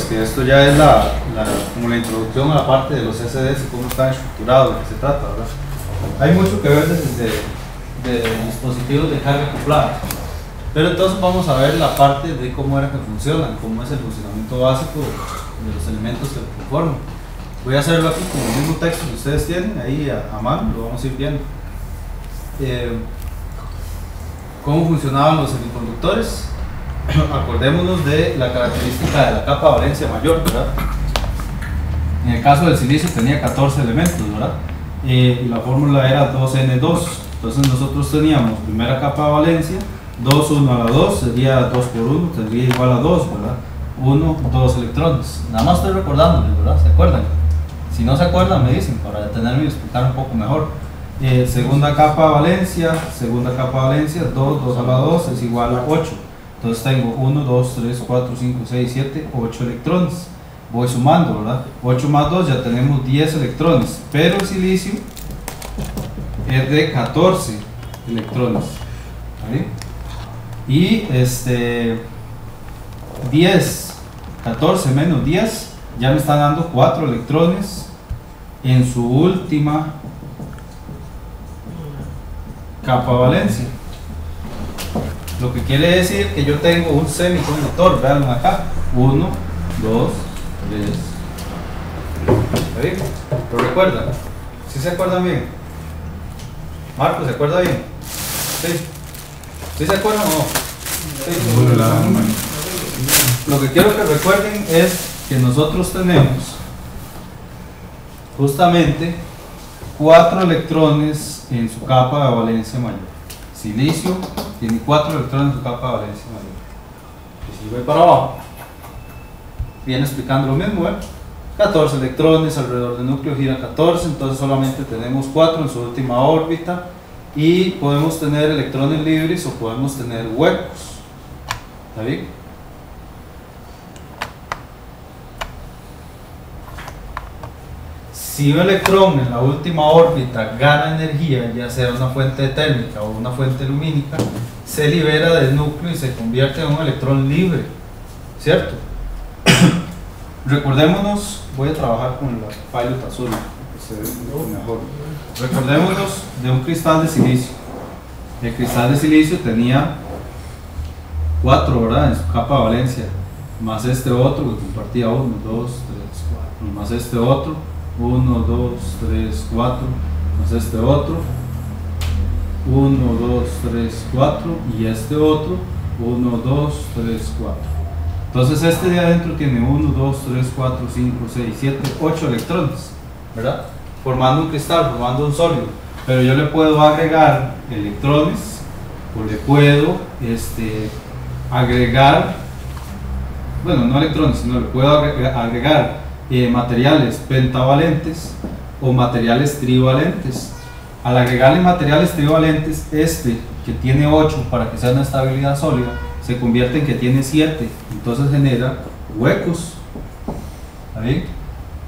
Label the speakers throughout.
Speaker 1: que esto ya es la, la, como la introducción a la parte de los SDS, cómo están estructurados, de qué se trata, ¿verdad? Hay mucho que ver desde de dispositivos de carga acoplada. Pero entonces vamos a ver la parte de cómo era que funcionan, cómo es el funcionamiento básico de los elementos que lo conforman. Voy a hacerlo aquí con el mismo texto que ustedes tienen, ahí a, mano, lo vamos a ir viendo. Eh, ¿Cómo funcionaban los semiconductores? Acordémonos de la característica de la capa valencia mayor, ¿verdad? En el caso del silicio tenía 14 elementos, ¿verdad? Eh, y la fórmula era 2N2. Entonces nosotros teníamos primera capa valencia, 2, 1 a la 2, sería 2 por 1, tendría igual a 2, ¿verdad? 1, 2 electrones. Nada más estoy recordándoles, ¿verdad? ¿Se acuerdan? Si no se acuerdan, me dicen para detenerme y explicar un poco mejor. Eh, segunda capa valencia, segunda capa valencia, 2, 2 a la 2 es igual a 8. Entonces tengo 1, 2, 3, 4, 5, 6, 7, 8 electrones. Voy sumando, ¿verdad? 8 más 2 ya tenemos 10 electrones, pero el silicio es de 14 electrones. ¿vale? Y este 10, 14 menos 10 ya me están dando 4 electrones en su última capa valencia. Lo que quiere decir que yo tengo un semiconductor, vean acá, 1, 2, 3. ¿Lo recuerdan? ¿Sí se acuerdan bien? Marco, ¿se acuerda bien? ¿Sí? ¿Sí se acuerdan o no? Lo que quiero que recuerden es que nosotros tenemos justamente cuatro electrones en su capa de valencia mayor. Silicio tiene cuatro electrones en su capa de valencia mayor. Y si voy para abajo, viene explicando lo mismo, ¿eh? 14 electrones alrededor del núcleo gira 14, entonces solamente tenemos 4 en su última órbita y podemos tener electrones libres o podemos tener huecos. ¿Está bien? Si un electrón en la última órbita gana energía, ya sea una fuente térmica o una fuente lumínica, se libera del núcleo y se convierte en un electrón libre, ¿cierto? Recordémonos, voy a trabajar con la pilot azul, mejor. Recordémonos de un cristal de silicio. El cristal de silicio tenía 4, ¿verdad? En su capa de valencia, más este otro que compartía 1, 2, 3, 4, más este otro, 1, 2, 3, 4, más este otro, 1, 2, 3, 4, y este otro, 1, 2, 3, 4. Entonces este de adentro tiene 1, 2, 3, 4, 5, 6, 7, 8 electrones, ¿verdad? Formando un cristal, formando un sólido. Pero yo le puedo agregar electrones o le puedo este, agregar, bueno, no electrones, sino le puedo agregar eh, materiales pentavalentes o materiales trivalentes. Al agregarle materiales trivalentes, este que tiene 8 para que sea una estabilidad sólida, se convierte en que tiene 7, entonces genera huecos.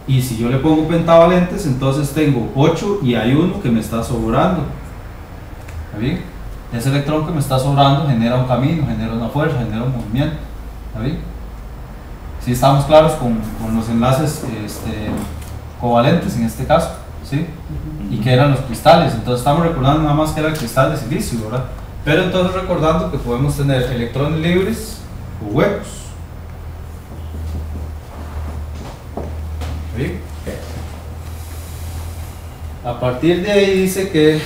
Speaker 1: Y si yo le pongo pentavalentes, entonces tengo 8 y hay uno que me está sobrando. Ese electrón que me está sobrando genera un camino, genera una fuerza, genera un movimiento. Si estamos claros con, con los enlaces este, covalentes en este caso, ¿sí? Y que eran los cristales. Entonces estamos recordando nada más que era el cristal de silicio. Pero entonces recordando que podemos tener electrones libres o huecos. A partir de ahí dice que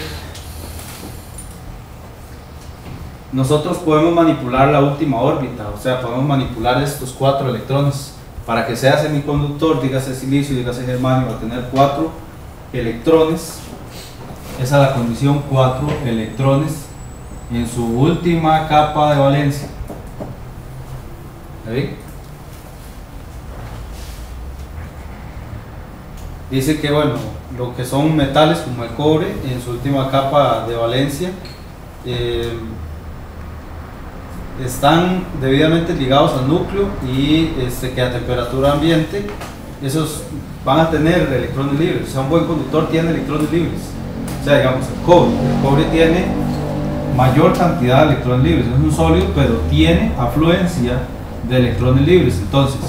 Speaker 1: nosotros podemos manipular la última órbita, o sea, podemos manipular estos cuatro electrones para que sea semiconductor, dígase silicio, dígase germanio, va a tener cuatro electrones. Esa es la condición, cuatro electrones en su última capa de valencia. Dice que bueno, lo que son metales como el cobre en su última capa de valencia eh, están debidamente ligados al núcleo y este, que a temperatura ambiente esos van a tener electrones libres. Un buen conductor tiene electrones libres. O sea, digamos, el cobre. El cobre tiene mayor cantidad de electrones libres. Es un sólido, pero tiene afluencia de electrones libres. Entonces,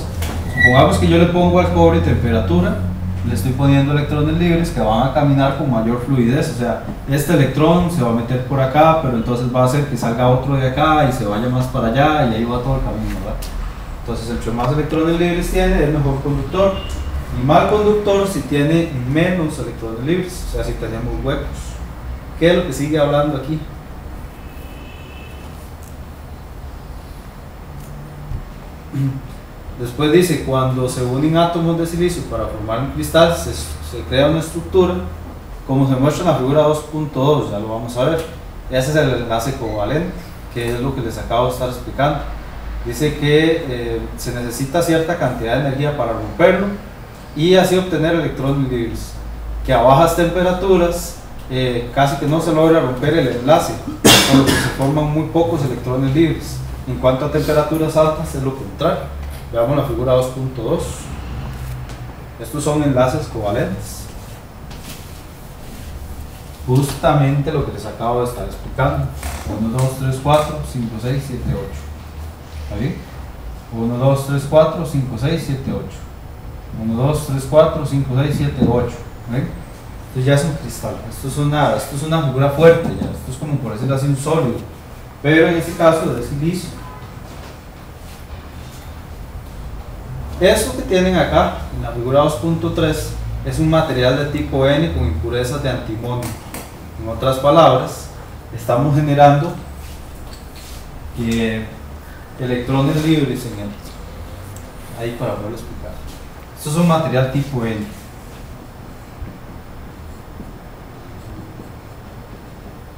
Speaker 1: Supongamos que yo le pongo al cobre temperatura, le estoy poniendo electrones libres que van a caminar con mayor fluidez, o sea, este electrón se va a meter por acá, pero entonces va a hacer que salga otro de acá y se vaya más para allá y ahí va todo el camino, ¿verdad? Entonces, entre más electrones libres tiene, es mejor conductor. Y mal conductor si tiene menos electrones libres, o sea, si tenemos huecos. ¿Qué es lo que sigue hablando aquí? Después dice, cuando se unen átomos de silicio para formar un cristal, se, crea una estructura, como se muestra en la figura 2.2, ya lo vamos a ver. Ese es el enlace covalente, que es lo que les acabo de estar explicando. Dice que eh, se necesita cierta cantidad de energía para romperlo y así obtener electrones libres, que a bajas temperaturas eh, casi que no se logra romper el enlace, por lo que se forman muy pocos electrones libres. En cuanto a temperaturas altas es lo contrario. Veamos la figura 2.2. Estos son enlaces covalentes. Justamente lo que les acabo de estar explicando. 1, 2, 3, 4, 5, 6, 7, 8. ¿Está bien? 1, 2, 3, 4, 5, 6, 7, 8. 1, 2, 3, 4, 5, 6, 7, 8. ¿Ven? Esto ya es un cristal. Esto es una, esto es una figura fuerte. Ya. Esto es como por decirlo así un sólido. Pero en este caso es silicio. Eso que tienen acá, en la figura 2.3, es un material de tipo N con impurezas de antimonio. En otras palabras, estamos generando electrones libres en él. Ahí para poderlo explicar. Esto es un material tipo N.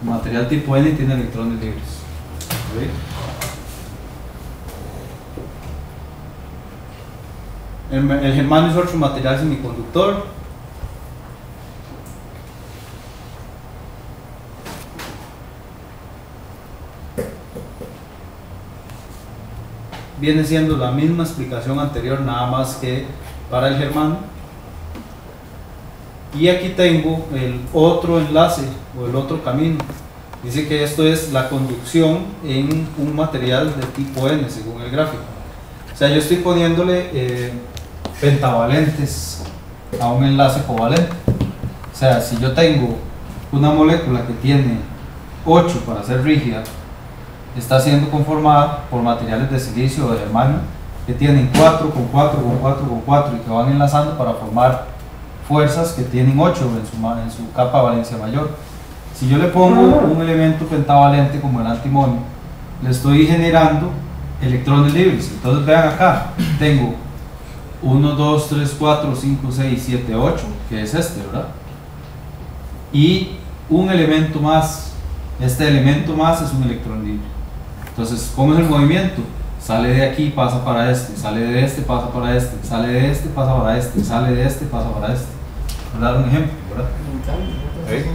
Speaker 1: Material tipo N tiene electrones libres. El, el germanio es otro material semiconductor. Viene siendo la misma explicación anterior, nada más que para el germanio. Y aquí tengo el otro enlace o el otro camino. Dice que esto es la conducción en un material de tipo N, según el gráfico. O sea, yo estoy poniéndole eh, pentavalentes a un enlace covalente. O sea, si yo tengo una molécula que tiene 8 para ser rígida, está siendo conformada por materiales de silicio o de germanio que tienen 4 con 4 con 4 con 4 y que van enlazando para formar fuerzas que tienen 8 en su, en su capa valencia mayor. Si yo le pongo un elemento pentavalente como el antimonio, le estoy generando electrones libres. Entonces vean acá, tengo 1, 2, 3, 4, 5, 6, 7, 8, que es este, ¿verdad? Y un elemento más, este elemento más es un electrón libre. Entonces, ¿cómo es el movimiento? Sale de aquí, pasa para este, sale de este, pasa para este, sale de este, pasa para este, sale de este, pasa para este. Voy a dar un ejemplo, ¿verdad? ¿Sí?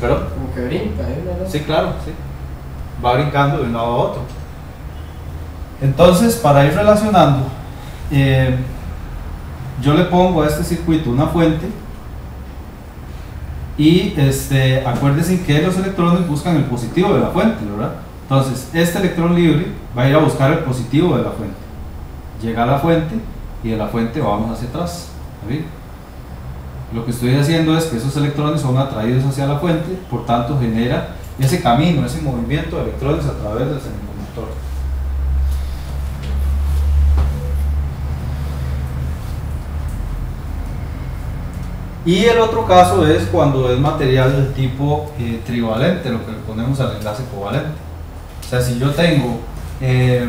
Speaker 1: ¿Pero?
Speaker 2: Como que brinca, ¿eh? ¿verdad?
Speaker 1: Sí, claro, sí. Va brincando de un lado a otro. Entonces, para ir relacionando, eh, yo le pongo a este circuito una fuente y este, acuérdense que los electrones buscan el positivo de la fuente, ¿verdad? Entonces, este electrón libre va a ir a buscar el positivo de la fuente. Llega a la fuente y de la fuente vamos hacia atrás. Lo que estoy haciendo es que esos electrones son atraídos hacia la fuente, por tanto genera ese camino, ese movimiento de electrones a través del semiconductor. Y el otro caso es cuando es material del tipo eh, trivalente, lo que le ponemos al enlace covalente. O sea, si yo tengo eh,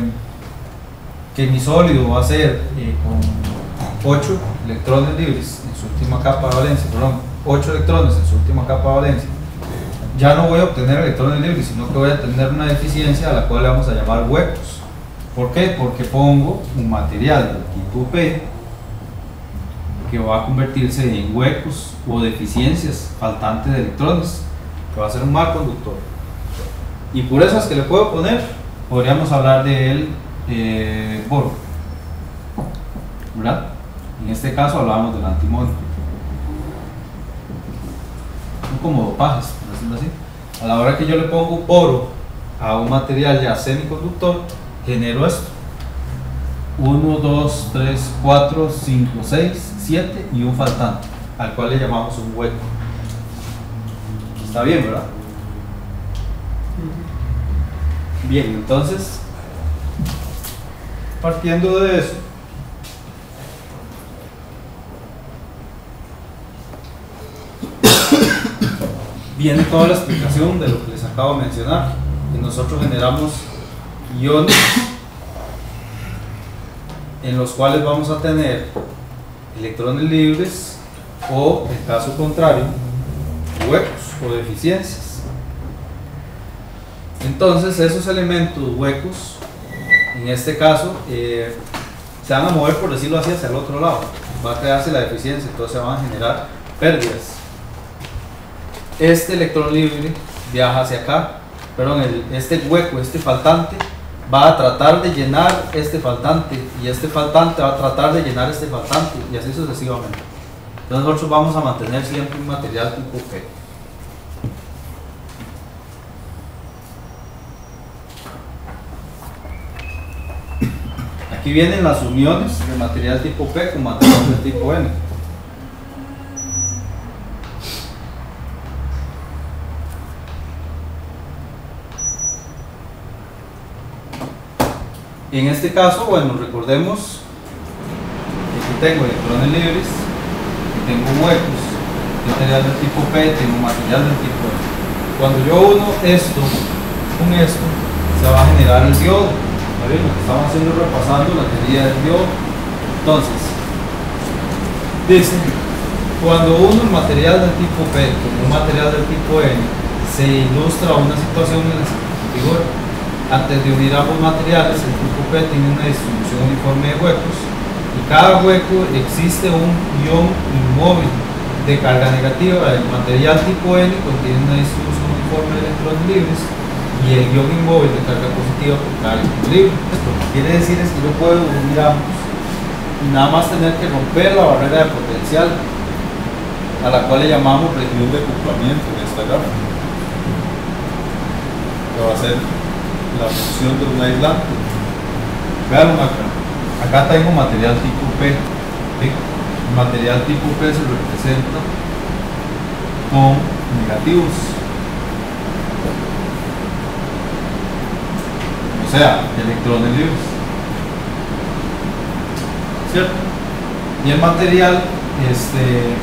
Speaker 1: que mi sólido va a ser eh, con 8 electrones libres en su última capa de valencia, perdón, 8 electrones en su última capa de valencia, ya no voy a obtener electrones libres, sino que voy a tener una deficiencia a la cual le vamos a llamar huecos. ¿Por qué? Porque pongo un material del tipo P que va a convertirse en huecos o deficiencias faltantes de electrones, que va a ser un mal conductor. Y por esas que le puedo poner, podríamos hablar de él eh. ¿Verdad? En este caso hablábamos del antimonio. Son como dopajes, así. A la hora que yo le pongo boro a un material ya semiconductor, genero esto. 1, 2, 3, 4, 5, 6, 7 y un faltante, al cual le llamamos un hueco. Está bien, ¿verdad? Bien, entonces, partiendo de eso, viene toda la explicación de lo que les acabo de mencionar. Y nosotros generamos iones en los cuales vamos a tener electrones libres o, en caso contrario, huecos o deficiencias. Entonces, esos elementos huecos, en este caso, eh, se van a mover, por decirlo así, hacia el otro lado. Va a crearse la deficiencia, entonces se van a generar pérdidas. Este electrón libre viaja hacia acá, perdón, este hueco, este faltante, va a tratar de llenar este faltante y este faltante va a tratar de llenar este faltante y así sucesivamente. Entonces nosotros vamos a mantener siempre un material tipo P. Aquí vienen las uniones de material tipo P con material de tipo N. En este caso, bueno, recordemos que tengo electrones libres, que tengo huecos, material del tipo P, tengo material del tipo N. Cuando yo uno esto con esto, se va a generar el diodo. Lo que estamos haciendo es repasando la teoría del diodo. Entonces, dice, cuando uno el material del tipo P con un material del tipo N se ilustra una situación en la figura, antes de unir ambos materiales, el tipo P tiene una distribución uniforme de huecos y cada hueco existe un ion inmóvil de carga negativa. El material tipo N contiene una distribución uniforme de electrones libres y el ion inmóvil de carga positiva por cada electrón libre. Lo que quiere decir es que yo puedo unir ambos y nada más tener que romper la barrera de potencial a la cual le llamamos región de acoplamiento en esta gráfica. Va a ser la función de un aislante. Vean acá. Acá tengo material tipo P. El material tipo P se representa con negativos. O sea, electrones libres. ¿Cierto? Y el material este,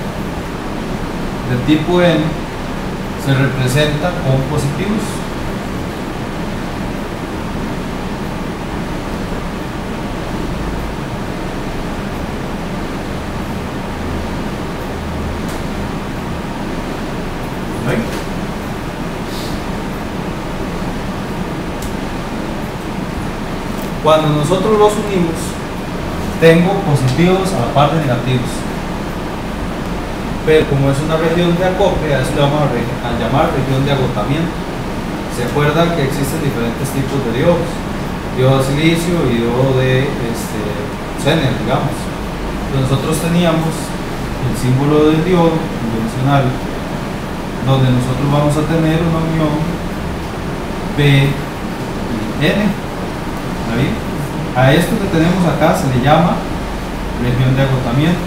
Speaker 1: del tipo N se representa con positivos. Cuando nosotros los unimos, tengo positivos a la par de negativos. Pero como es una región de acople, a eso le vamos a, llamar región de agotamiento. ¿Se acuerdan que existen diferentes tipos de diodos? Diodo de silicio y diodo de este, digamos. Entonces nosotros teníamos el símbolo del diodo convencional, donde nosotros vamos a tener una unión P y N. A esto que tenemos acá se le llama región de agotamiento.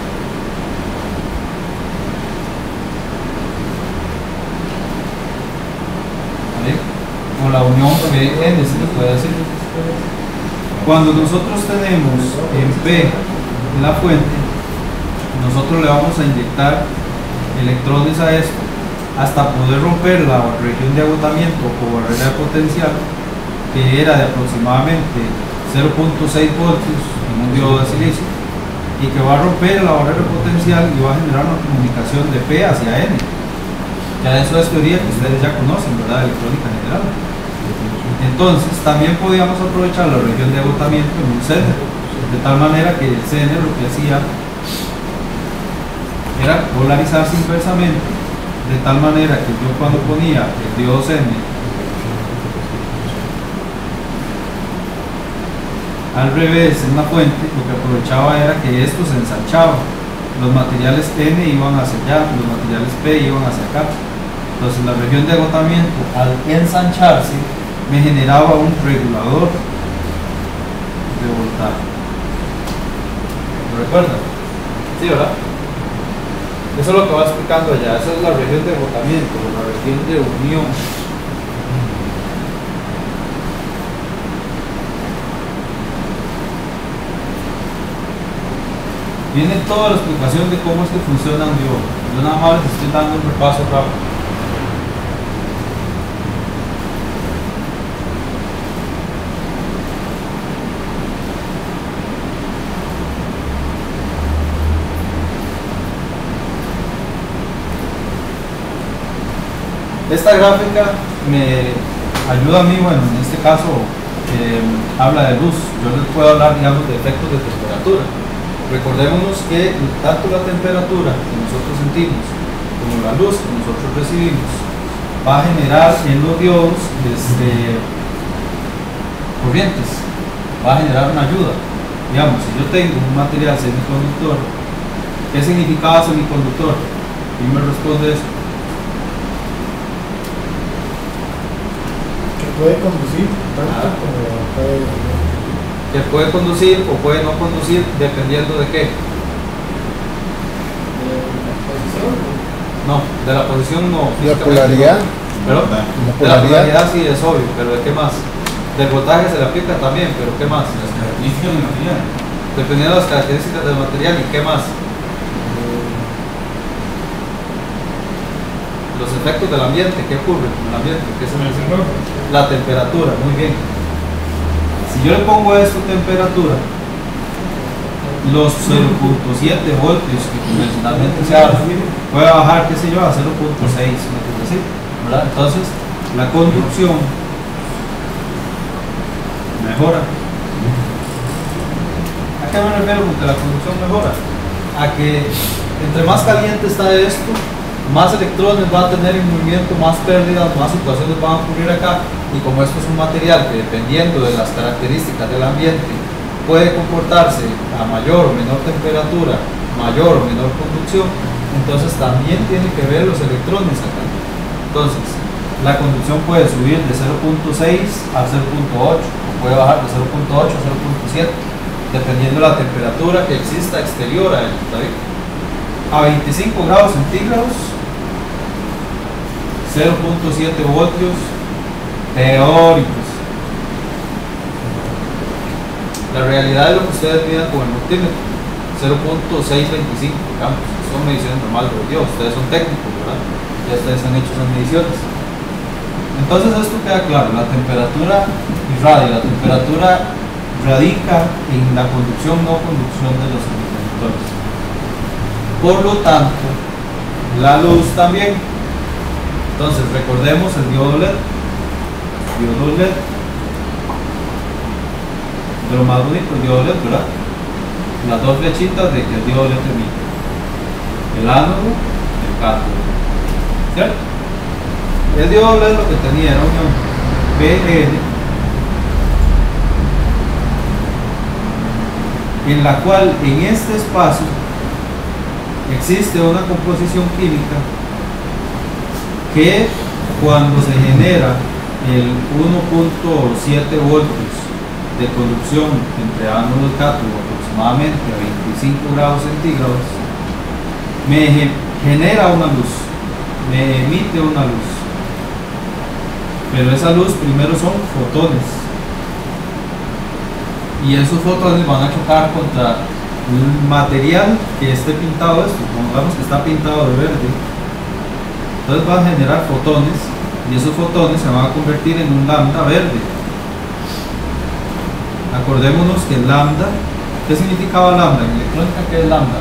Speaker 1: O la unión PN, se le puede decir. Cuando nosotros tenemos en P la fuente, nosotros le vamos a inyectar electrones a esto hasta poder romper la región de agotamiento o barrera potencial que era de aproximadamente 0.6 voltios en un diodo de silicio y que va a romper la barrera potencial y va a generar una comunicación de P hacia N. Ya eso es teoría que ustedes ya conocen, ¿verdad? Electrónica general. Entonces, también podíamos aprovechar la región de agotamiento en un CN, de tal manera que el CN lo que hacía era polarizarse inversamente, de tal manera que yo cuando ponía el diodo CN al revés en la fuente, lo que aprovechaba era que esto se ensanchaba. Los materiales N iban hacia allá, los materiales P iban hacia acá. Entonces la región de agotamiento, al ensancharse, me generaba un regulador de voltaje. ¿Lo recuerdan? Sí, ¿verdad? Eso es lo que va explicando allá. Esa es la región de agotamiento, la región de unión. Viene toda la explicación de cómo es que funciona un diodo. Yo nada más les estoy dando un repaso rápido. Esta gráfica me ayuda a mí, bueno, en este caso eh, habla de luz. Yo les puedo hablar, digamos, de efectos de temperatura. Recordémonos que tanto la temperatura que nosotros sentimos como la luz que nosotros recibimos va a generar en los diodos este, corrientes, va a generar una ayuda. Digamos, si yo tengo un material semiconductor, ¿qué significaba semiconductor? Y me responde eso.
Speaker 2: puede conducir tanto
Speaker 1: Ah.
Speaker 2: como puede
Speaker 1: que puede conducir o puede no conducir dependiendo de qué.
Speaker 2: la posición
Speaker 1: No, de la posición no.
Speaker 2: la
Speaker 1: físicamente
Speaker 2: polaridad.
Speaker 1: ¿Pero?
Speaker 2: la
Speaker 1: De la
Speaker 2: polaridad
Speaker 1: polaridad sí es obvio, pero ¿de qué más? Del voltaje se le aplica también, pero ¿qué más?
Speaker 3: Las características del material.
Speaker 1: Dependiendo de las características del material y qué más. Los efectos del ambiente, ¿qué ocurre con el ambiente? ¿Qué se necesita? La temperatura, muy bien. Yo le pongo a esto temperatura, los 0.7 voltios que convencionalmente se habla, puede bajar, qué sé yo, a 0.6, una cosa así, ¿verdad? Entonces, la conducción mejora. ¿A qué me refiero con que la conducción mejora? A que entre más caliente está esto, más electrones va a tener en movimiento, más pérdidas, más situaciones van a ocurrir acá. Y como esto es un material que dependiendo de las características del ambiente puede comportarse a mayor o menor temperatura, mayor o menor conducción, entonces también tiene que ver los electrones acá. Entonces, la conducción puede subir de 0.6 a 0.8 o puede bajar de 0.8 a 0.7 dependiendo de la temperatura que exista exterior a él. A 25 grados centígrados 0.7 voltios teóricos. La realidad es lo que ustedes midan con el multímetro 0.625 digamos, son mediciones normales de Dios, ustedes son técnicos, ¿verdad? Ya ustedes han hecho esas mediciones. Entonces esto queda claro, la temperatura irradia, la temperatura radica en la conducción no conducción de los semiconductores. Por lo tanto, la luz también. Entonces recordemos el diodo LED. Diodo LED. De lo más bonito, el diodo LED, ¿verdad? Las dos flechitas de que el diodo LED emite. El ánodo, el cátodo. ¿Cierto? El diodo LED lo que tenía era unión PN en la cual en este espacio existe una composición química que cuando se genera el 1.7 voltios de conducción entre ánodo y cátodo aproximadamente a 25 grados centígrados me ge- genera una luz me emite una luz. Pero esa luz primero son fotones. Y esos fotones van a chocar contra un material que esté pintado esto, pongamos que está pintado de verde. Entonces va a generar fotones y esos fotones se van a convertir en un lambda verde. Acordémonos que lambda, ¿qué significaba lambda? En electrónica, ¿qué es lambda?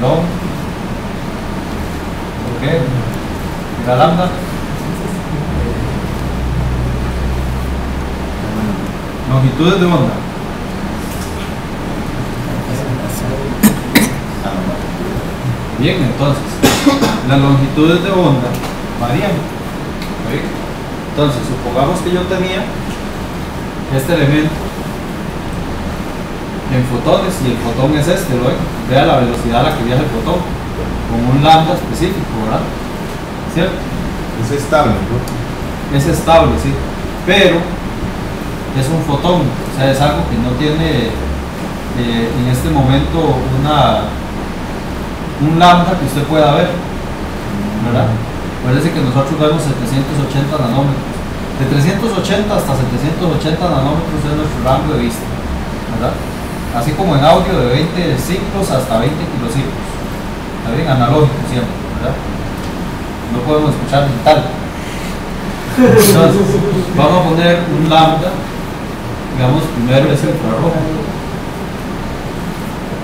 Speaker 1: Long. ¿Por qué? ¿La lambda? Longitudes de onda. Bien, entonces, las longitudes de onda varían. Entonces, supongamos que yo tenía este elemento en fotones y el fotón es este. Vea la velocidad a la que viaja el fotón, con un lambda específico, ¿verdad? ¿Cierto?
Speaker 3: Es estable, ¿no?
Speaker 1: es estable, sí, pero es un fotón, o sea, es algo que no tiene eh, en este momento una un lambda que usted pueda ver, ¿verdad? Parece que nosotros vemos 780 nanómetros. De 380 hasta 780 nanómetros es nuestro rango de vista, ¿verdad? Así como en audio de 20 ciclos hasta 20 kilociclos. Está bien, analógico siempre, ¿verdad? No podemos escuchar digital. Entonces, vamos a poner un lambda, digamos, primero es infrarrojo.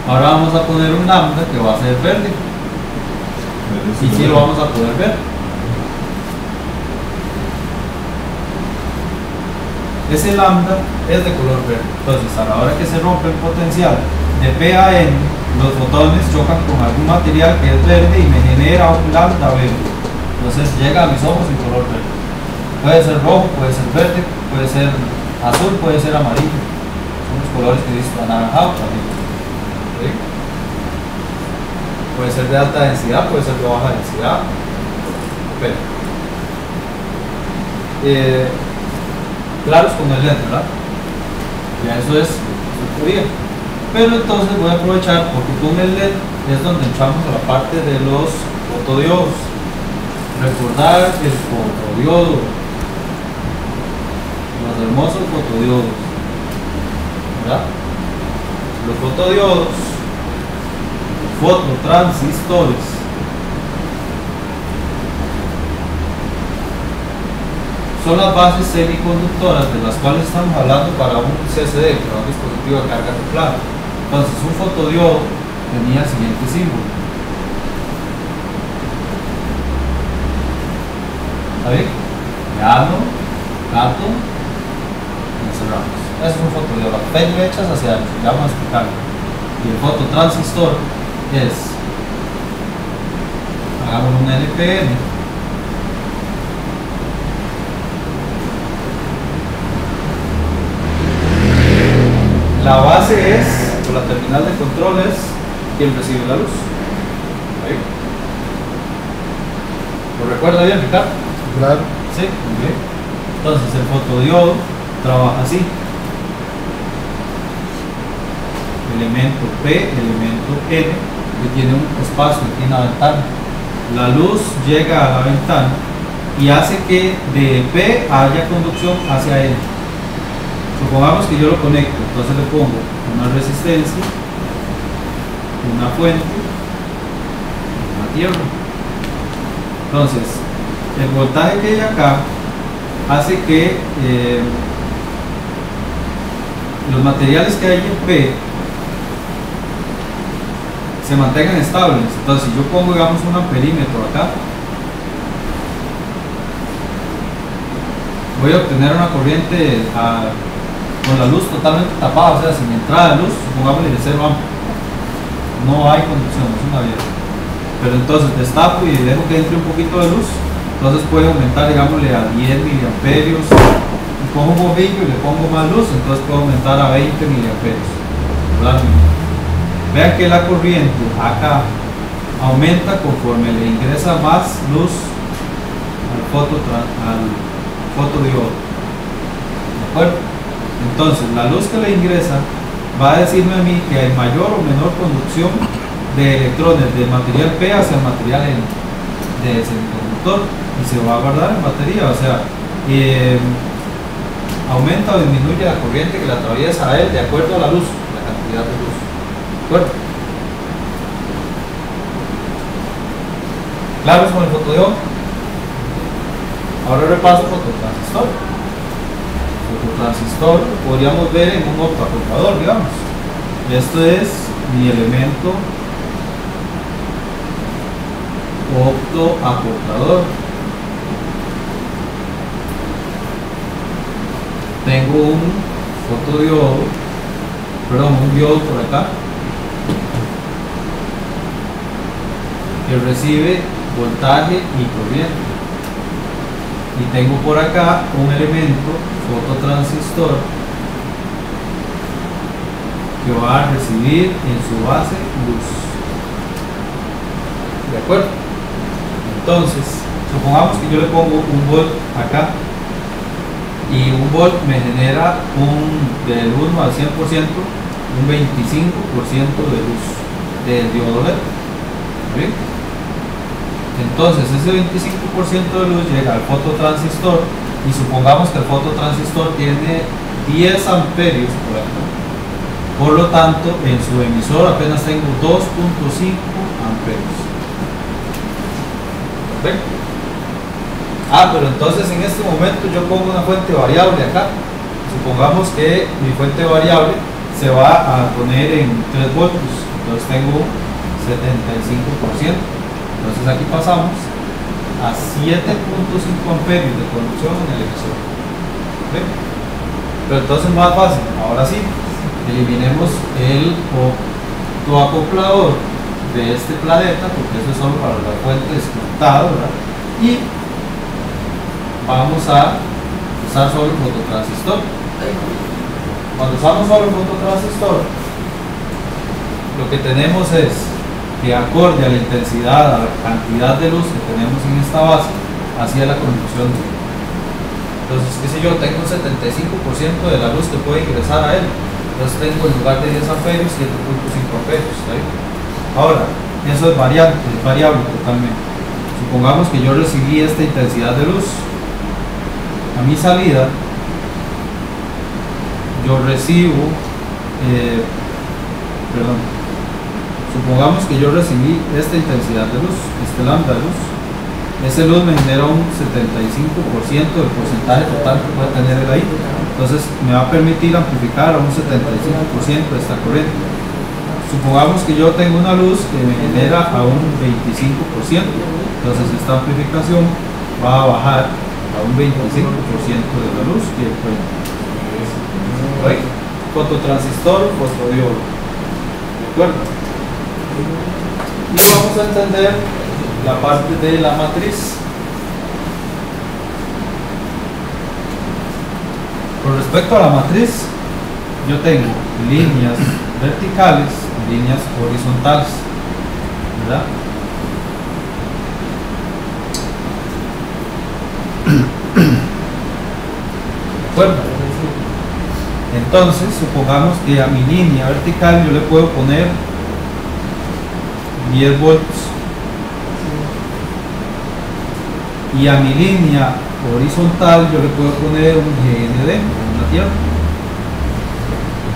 Speaker 1: Ahora vamos a poner un lambda que va a ser verde. Y sí lo vamos a poder ver. Ese lambda es de color verde. Entonces, a la hora que se rompe el potencial de P a N, los fotones chocan con algún material que es verde y me genera un lambda verde. Entonces llega a mis ojos en color verde. Puede ser rojo, puede ser verde, puede ser azul, puede ser amarillo. Son los colores que visto, anaranjado también. ¿Sí? Puede ser de alta densidad, puede ser de baja densidad. Pero, eh, claros con el LED, ¿verdad? Ya eso es teoría. Pero entonces voy a aprovechar porque con el LED es donde entramos a la parte de los fotodiodos. Recordar el fotodiodo. Los hermosos fotodiodos. ¿Verdad? Los fotodiodos, fototransistores, son las bases semiconductoras de las cuales estamos hablando para un CCD, para un dispositivo de carga acoplada. Entonces, un fotodiodo tenía el siguiente símbolo. ¿Está bien? Cato, es un fotodiodo. Las flechas hacia adentro, ya vamos a explicarlo. Y el fototransistor es, hagamos un NPN, La base es, o la terminal de control es quien recibe la luz. ¿Lo recuerda bien, Ricardo?
Speaker 2: Claro.
Speaker 1: Sí, bien. Entonces el fotodiodo trabaja así. Elemento P, elemento N, que tiene un espacio aquí en la ventana. La luz llega a la ventana y hace que de P haya conducción hacia N. Supongamos que yo lo conecto, entonces le pongo una resistencia, una fuente, una tierra. Entonces, el voltaje que hay acá hace que eh, los materiales que hay en P se mantengan estables. Entonces, si yo pongo, digamos, un amperímetro acá, voy a obtener una corriente con la luz totalmente tapada, o sea, sin entrada de luz, pongámosle de 0 amperes. No hay conducción, es una abierta. Pero entonces destapo y dejo que entre un poquito de luz, entonces puede aumentar, digámosle, a 10 miliamperios. Y pongo un bombillo y le pongo más luz, entonces puedo aumentar a 20 miliamperios. Vean que la corriente acá aumenta conforme le ingresa más luz al, foto, al fotodiodo. ¿De acuerdo? Entonces, la luz que le ingresa va a decirme a mí que hay mayor o menor conducción de electrones del material P hacia material N de semiconductor y se va a guardar en batería, o sea, eh, aumenta o disminuye la corriente que le atraviesa a él de acuerdo a la luz, la cantidad de luz. ¿De acuerdo? ¿Claro con el fotodiodo? Ahora repaso fototransistor transistor podríamos ver en un optoacoplador, digamos. Esto es mi elemento optoacoplador. Tengo un fotodiodo, perdón, un diodo por acá que recibe voltaje y corriente. Y tengo por acá un elemento fototransistor que va a recibir en su base luz. ¿De acuerdo? Entonces, supongamos que yo le pongo un volt acá y un volt me genera un del 1 al 100% un 25% de luz del diodo LED. Entonces ese 25% de luz llega al fototransistor y supongamos que el fototransistor tiene 10 amperios por ejemplo. Por lo tanto, en su emisor apenas tengo 2.5 amperios. ¿Perfecto? Ah, pero entonces en este momento yo pongo una fuente variable acá. Supongamos que mi fuente variable se va a poner en 3 voltios. Entonces tengo 75%. Entonces aquí pasamos a 7.5 amperios de conducción en el emisor. Pero entonces más fácil, ahora sí, eliminemos el acoplador de este planeta, porque eso es solo para las fuentes contadas, ¿verdad? Y vamos a usar solo el fototransistor. Cuando usamos solo el fototransistor, lo que tenemos es que acorde a la intensidad, a la cantidad de luz que tenemos en esta base, hacia la conducción. Entonces, qué sé yo, tengo un 75% de la luz que puede ingresar a él. Entonces tengo en lugar de 10 amperios, 7.5 amperios. Ahora, eso es variable, es variable totalmente. Supongamos que yo recibí esta intensidad de luz. A mi salida, yo recibo, eh, perdón, supongamos que yo recibí esta intensidad de luz, este lambda de luz, ese luz me genera un 75% del porcentaje total que puede tener el ahí. Entonces me va a permitir amplificar a un 75% esta corriente. Supongamos que yo tengo una luz que me genera a un 25%, entonces esta amplificación va a bajar a un 25% de la luz que pues, fototransistor, fotodiodo. ¿De acuerdo? Y vamos a entender la parte de la matriz. Con respecto a la matriz, yo tengo líneas verticales líneas horizontales. ¿Verdad? Entonces, supongamos que a mi línea vertical yo le puedo poner 10 voltios y a mi línea horizontal yo le puedo poner un GND, una tierra.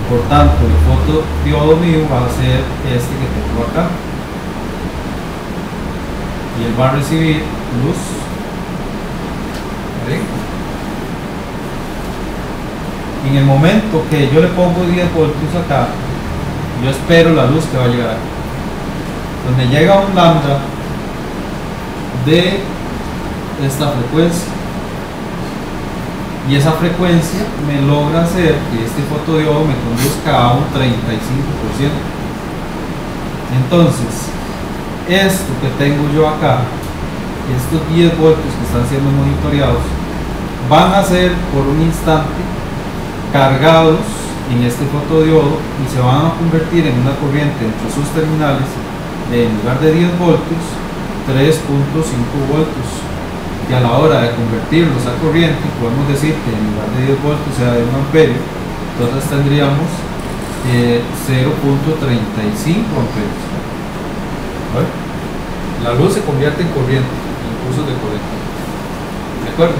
Speaker 1: Por tanto, el fotodiodo mío va a ser este que tengo acá. Y él va a recibir luz. ¿Ven? En el momento que yo le pongo 10 voltios acá, yo espero la luz que va a llegar aquí. Donde llega un lambda de esta frecuencia y esa frecuencia me logra hacer que este fotodiodo me conduzca a un 35% entonces esto que tengo yo acá estos 10 voltios que están siendo monitoreados van a ser por un instante cargados en este fotodiodo y se van a convertir en una corriente entre sus terminales de en lugar de 10 voltios 3.5 voltios y a la hora de convertirlos a corriente podemos decir que en lugar de 10 voltios sea de 1 amperio entonces tendríamos eh, 0.35 amperes ¿Vale? la luz se convierte en corriente impulsos de corriente ¿de acuerdo?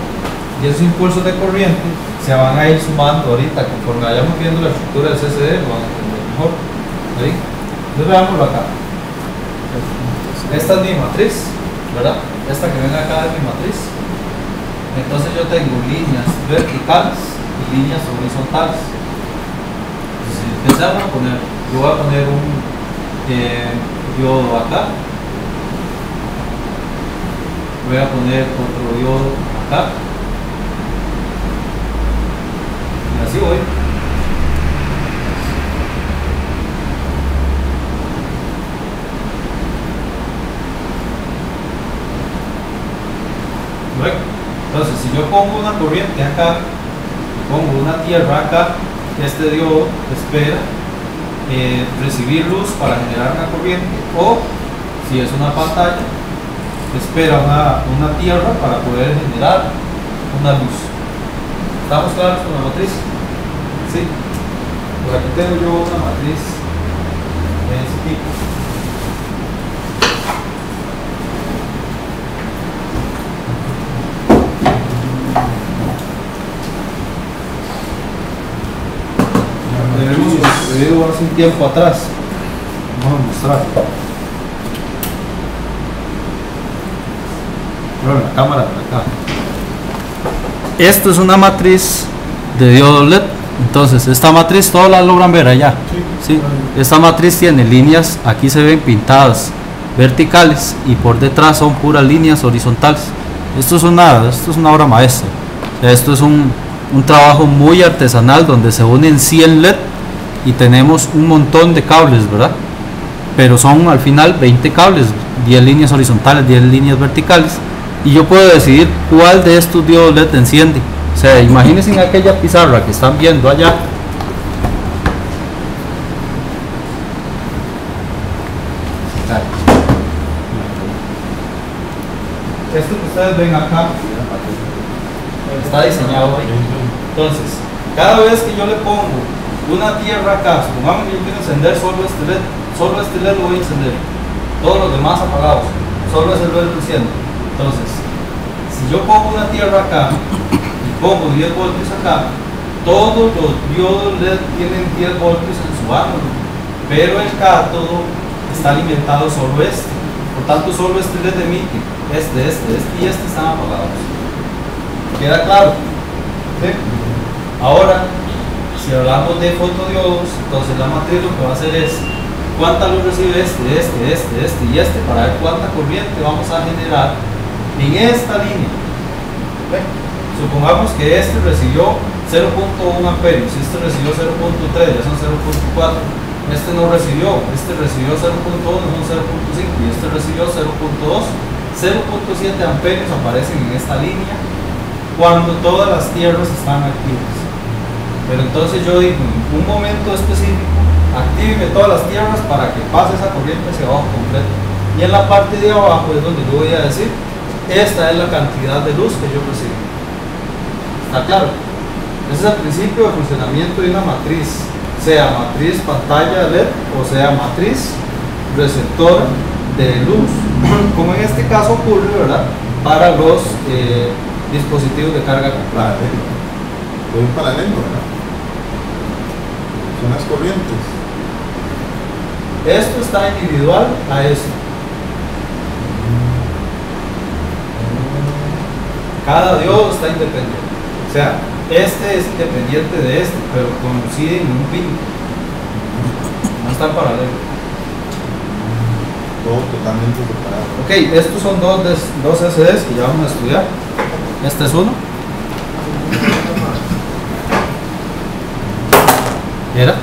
Speaker 1: Y esos impulsos de corriente se van a ir sumando ahorita conforme vayamos viendo la estructura del CCD lo van a entender mejor ¿sí? entonces veámoslo acá. Esta es mi matriz ¿verdad? esta que ven acá es mi matriz. Entonces yo tengo líneas verticales y líneas horizontales. A poner yo voy a poner un eh, diodo acá. Voy a poner otro diodo acá y así voy Entonces, si yo pongo una corriente acá, pongo una tierra acá, este diodo espera eh, recibir luz para generar una corriente o si es una pantalla, espera una, una tierra para poder generar una luz. ¿Estamos claros con la matriz? Sí. Por aquí tengo yo una matriz de ese tipo. Debemos construido hace un tiempo atrás. Vamos a mostrar. Bueno, la cámara por acá. Esto es una matriz de diodo LED. Entonces, esta matriz todos la logran ver allá. Sí. Esta matriz tiene líneas, aquí se ven pintadas verticales y por detrás son puras líneas horizontales. Esto es una, esto es una obra maestra. O sea, esto es un, un trabajo muy artesanal donde se unen 100 LED y tenemos un montón de cables, ¿verdad? Pero son al final 20 cables, 10 líneas horizontales, 10 líneas verticales y yo puedo decidir cuál de estos diodos LED enciende. O sea, imagínense en aquella pizarra que están viendo allá. Esto que ustedes ven acá está diseñado ahí. Entonces, cada vez que yo le pongo una tierra acá, supongamos que yo quiero encender solo este LED, solo este LED lo voy a encender. Todos los demás apagados, solo ese LED lo enciendo. Entonces, si yo pongo una tierra acá pongo 10 voltios acá, todos los diodos LED tienen 10 voltios en su ángulo, pero el cátodo está alimentado solo este. Por tanto, solo este LED emite. Este, este, este y este están apagados. ¿Queda claro? ¿Sí? Ahora, si hablamos de fotodiodos, entonces la matriz lo que va a hacer es cuánta luz recibe este, este, este, este y este para ver cuánta corriente vamos a generar en esta línea. ¿Ve? Supongamos que este recibió 0.1 amperios, este recibió 0.3, ya son 0.4. Este no recibió, este recibió 0.1, son 0.5 y este recibió 0.2. 0.7 amperios aparecen en esta línea cuando todas las tierras están activas. Pero entonces yo digo, en un momento específico, actíveme todas las tierras para que pase esa corriente hacia abajo completo. Y en la parte de abajo es donde yo voy a decir, esta es la cantidad de luz que yo recibo. ¿Está claro? Ese es el principio de funcionamiento de una matriz, sea matriz pantalla LED o sea matriz receptor de luz, como en este caso ocurre, ¿verdad? Para los eh, dispositivos de carga acoplada.
Speaker 3: Paralelo. En paralelo, ¿verdad? Son las corrientes.
Speaker 1: Esto está individual a esto. Cada diodo está independiente. O sea, este es independiente de este, pero coinciden en un pin. No están paralelos.
Speaker 3: Todo totalmente separado.
Speaker 1: Ok, estos son dos, dos SDs que ya vamos a estudiar. Este es uno. Era.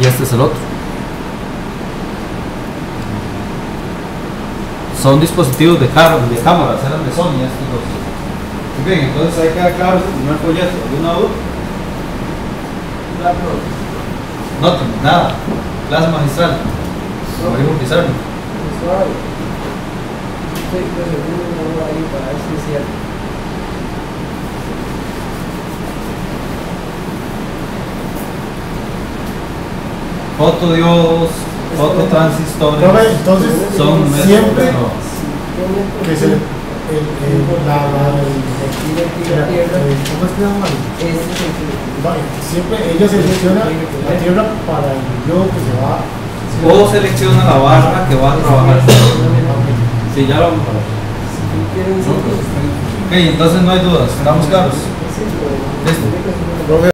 Speaker 1: Y este es el otro. Son dispositivos de, car- de cámaras, eran de Sony estos dos. Muy Bien, entonces ahí queda claro este primer folleto. ¿Alguna duda? No, nada. Clase magistral. Mauricio Pizarro.
Speaker 2: Suave. Estoy seguro ahí para ver si es cierto.
Speaker 1: Fotodiodos, fototransistores.
Speaker 2: Entonces,
Speaker 1: son
Speaker 2: siempre
Speaker 1: no.
Speaker 2: que se le. El, el, la, la, el, ¿Cómo es que se llama? Vale, Siempre ella selecciona la tierra para el yo que se va.
Speaker 1: O selecciona la barra que va a trabajar. Sí, ya lo vamos a ver.
Speaker 4: Si tú quieres un sitio,
Speaker 1: Ok, entonces no hay dudas, ¿estamos claros? Listo.